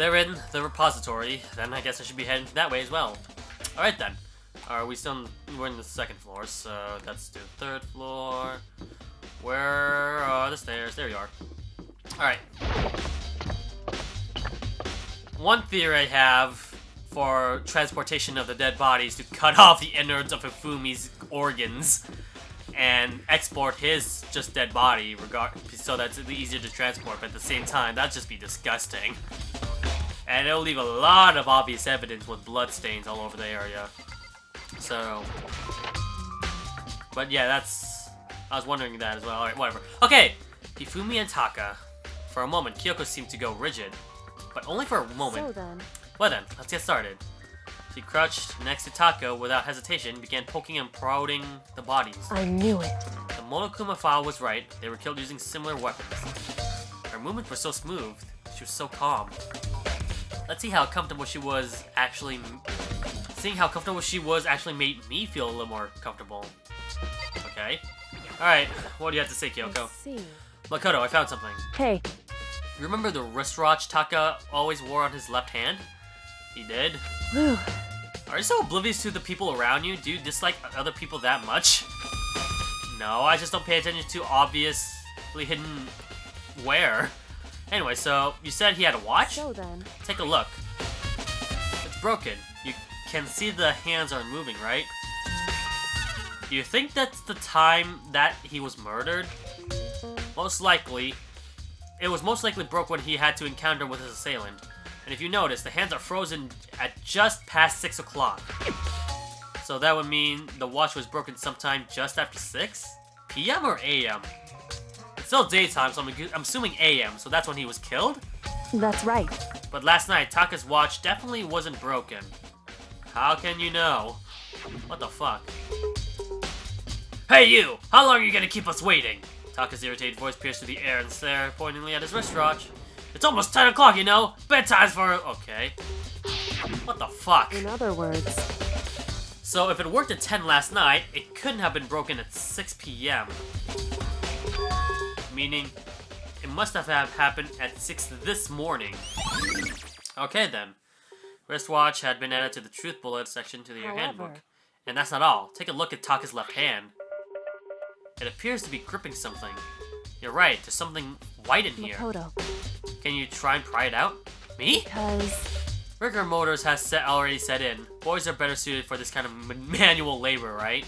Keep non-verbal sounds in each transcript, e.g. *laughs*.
they're in the repository, then I guess I should be heading that way as well. Alright then. Are we still in, we're in the second floor, so let's do third floor. Where are the stairs? There you are. Alright. One theory I have for transportation of the dead bodies to cut *laughs* off the innards of Hifumi's organs and export his just dead body regard so that's easier to transport but at the same time that'd just be disgusting and it'll leave a lot of obvious evidence with blood stains all over the area so but yeah that's I was wondering that as well alright whatever okay Hifumi and Taka for a moment Kyoko seemed to go rigid but only for a moment So then, well then, let's get started. She crouched next to Taka without hesitation began poking and prodding the bodies. I knew it. The Monokuma file was right. They were killed using similar weapons. Her movements were so smooth. She was so calm. Let's see how comfortable she was actually... Seeing how comfortable she was actually made me feel a little more comfortable. Okay. Alright, what do you have to say, Kyoko? see. Makoto, I found something. Hey, You remember the wristwatch Taka always wore on his left hand? He did. whew. Are you so oblivious to the people around you? Do you dislike other people that much? No, I just don't pay attention to obviously hidden where. Anyway, so you said he had a watch? So then, Take a look. It's broken. You can see the hands aren't moving, right? Do you think that's the time that he was murdered? Most likely. It was most likely broke when he had to encounter with his assailant. And if you notice, the hands are frozen at just past 6 o'clock. So that would mean the watch was broken sometime just after 6? PM or AM? Still daytime, so I'm, I'm assuming AM, so that's when he was killed? that's right. But last night, Taka's watch definitely wasn't broken. How can you know? What the fuck? Hey you! How long are you gonna keep us waiting? Taka's irritated voice pierced through the air and stared pointedly at his wristwatch. It's almost 10 o'clock, you know? Bedtime's for... Okay. What the fuck? In other words, So if it worked at 10 last night, it couldn't have been broken at 6 p.m. Meaning, it must have happened at 6 this morning. Okay then. Wristwatch had been added to the truth bullet section to the However- handbook. And that's not all. Take a look at Taka's left hand. It appears to be gripping something. You're right, there's something white in here. Makoto, Can you try and pry it out? Me? because Rigor Mortis has set, already set in. Boys are better suited for this kind of m- manual labor, right?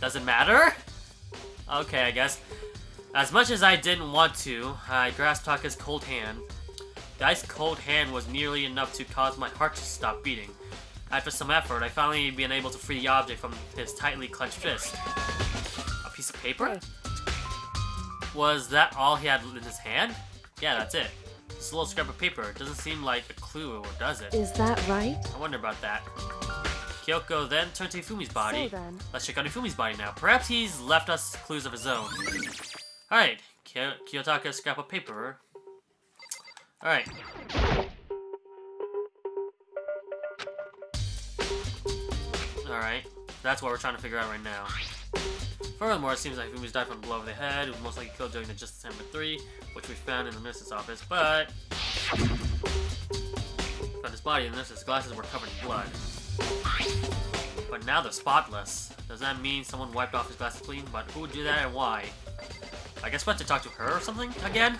Does it matter? Okay, I guess. As much as I didn't want to, I grasped Taka's cold hand. The ice cold hand was nearly enough to cause my heart to stop beating. After some effort, I finally been able to free the object from his tightly clenched fist. A piece of paper? Was that all he had in his hand? Yeah, that's it. Just a little scrap of paper. It doesn't seem like a clue, or does it? is that right? I wonder about that. Kyoko then turned to Ifumi's body. So then, Let's check out Ifumi's body now. Perhaps he's left us clues of his own. Alright, Kiyotaka scrap of paper. Alright. Alright, that's what we're trying to figure out right now. Furthermore, it seems like Ifumi's died from a blow over the head. Was most likely killed during the Justice Hammer 3, which we found in the nurse's office, but... Found his body, and the nurse's glasses were covered in blood. But now they're spotless. Does that mean someone wiped off his glasses clean? But who would do that and why? I guess we have to talk to her or something again?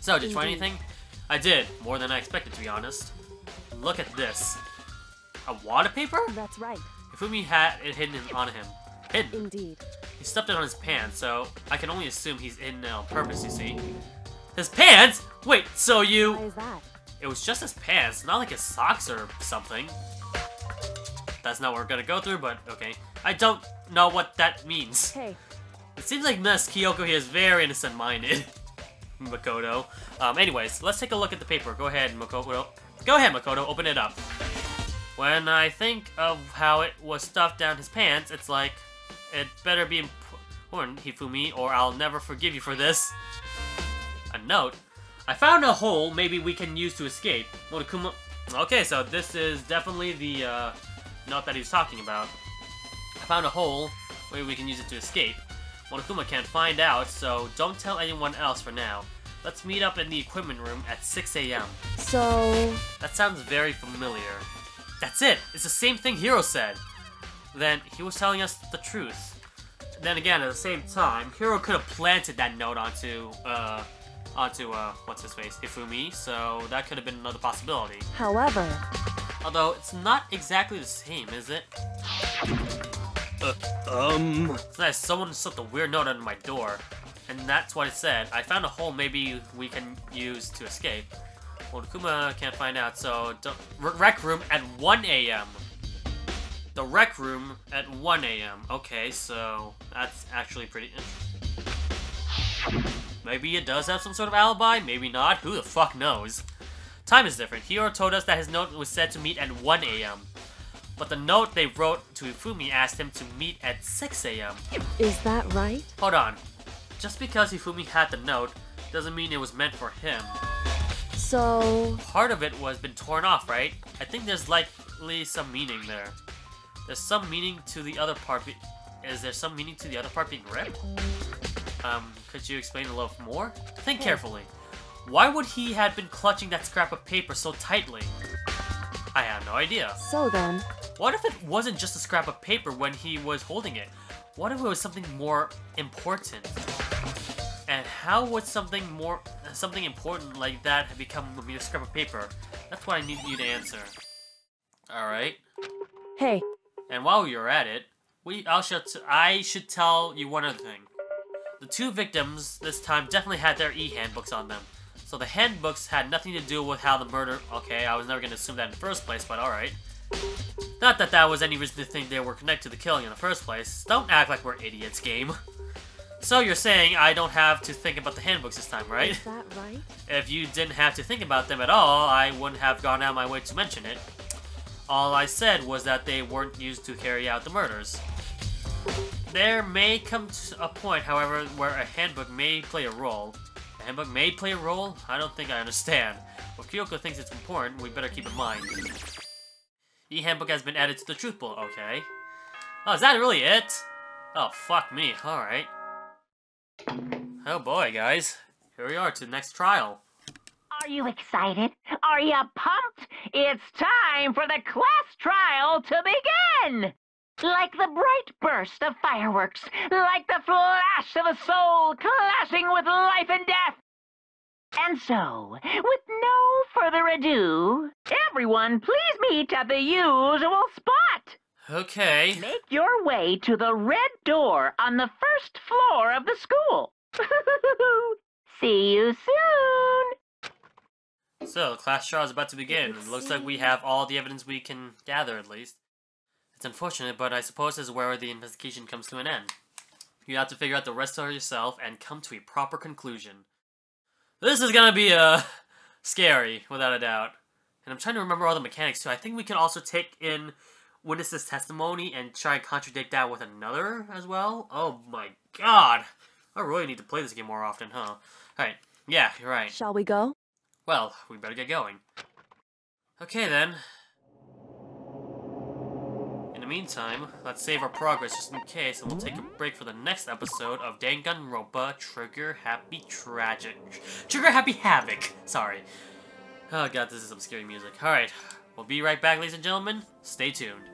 So, did you find anything? I did, more than I expected to be honest. Look at this. A wad of paper? that's right. Ifumi had it hidden on him. Hidden. Indeed. He stuffed it on his pants, so I can only assume he's in there on purpose, you see. His pants? Wait, so you... Why is that? It was just his pants, not like his socks or something. That's not what we're gonna go through, but okay. I don't know what that means. Hey, It seems like Miss Kyoko here is very innocent-minded. *laughs* Makoto. Um, anyways, let's take a look at the paper. Go ahead, Makoto. Go ahead, Makoto. Open it up. When I think of how it was stuffed down his pants, it's like, it better be important, Hifumi, or I'll never forgive you for this. A note. I found a hole maybe we can use to escape. Monokuma... Okay, so this is definitely the uh, note that he was talking about. I found a hole, maybe we can use it to escape. Monokuma can't find out, so don't tell anyone else for now. Let's meet up in the equipment room at 6 a.m. So, That sounds very familiar. That's it! It's the same thing Hiro said! Then, he was telling us the truth. Then again, at the same time, Hiro could have planted that note onto, uh, onto, uh, what's his face, Ifumi, so that could have been another possibility. however, Although, it's not exactly the same, is it? Uh, Um, someone slipped a weird note under my door, and that's what it said. I found a hole maybe we can use to escape. Well, Kuma can't find out, so rec room at 1 a.m. The rec room at 1 a.m. Okay, so that's actually pretty. Maybe it does have some sort of alibi, maybe not. Who the fuck knows? Time is different. Hiro told us that his note was said to meet at 1 a.m. But the note they wrote to Ifumi asked him to meet at 6 a.m. is that right? Hold on. Just because Ifumi had the note doesn't mean it was meant for him. So, Part of it was been torn off, right? I think there's likely some meaning there. There's some meaning to the other part. Be- is there some meaning to the other part being ripped? Um, could you explain a little more? Think carefully. Why would he had been clutching that scrap of paper so tightly? I have no idea. so then, What if it wasn't just a scrap of paper when he was holding it? What if it was something more important? And how would something more, something important like that have become a mere scrap of paper? That's what I need you to answer. All right. hey, And while you're at it, we I should I should tell you one other thing. The two victims this time definitely had their e-handbooks on them. So the handbooks had nothing to do with how the murder. Okay, I was never gonna assume that in the first place, but all right. Not that that was any reason to think they were connected to the killing in the first place. Don't act like we're idiots, game. So you're saying I don't have to think about the handbooks this time, right? is that right? If you didn't have to think about them at all, I wouldn't have gone out of my way to mention it. All I said was that they weren't used to carry out the murders. There may come to a point, however, where a handbook may play a role. A handbook may play a role? I don't think I understand. If Kyoko thinks it's important, we better keep in mind. E-handbook has been added to the truth bowl, okay. Oh, is that really it? Oh, fuck me, alright. Oh boy, guys. Here we are to the next trial. Are you excited? Are you pumped? It's time for the class trial to begin! Like the bright burst of fireworks, like the flash of a soul clashing with life and death. And so, with no further ado, everyone please meet at the usual spot. Okay. Make your way to the red door on the first floor of the school. *laughs* See you soon. So, the class trial is about to begin. It looks like we have all the evidence we can gather, at least. It's unfortunate, but I suppose this is where the investigation comes to an end. You have to figure out the rest of yourself and come to a proper conclusion. This is gonna be, uh, *laughs* scary, without a doubt. And I'm trying to remember all the mechanics, too. I think we can also take in witness's testimony and try and contradict that with another as well. Oh my god! I really need to play this game more often, huh? Alright, yeah, you're right. Shall we go? Well, we better get going. Okay then. In the meantime, let's save our progress just in case, and we'll take a break for the next episode of Danganronpa Trigger Happy Tragic. Trigger Happy Havoc! Sorry. Oh god, this is some scary music. Alright, we'll be right back, ladies and gentlemen. Stay tuned.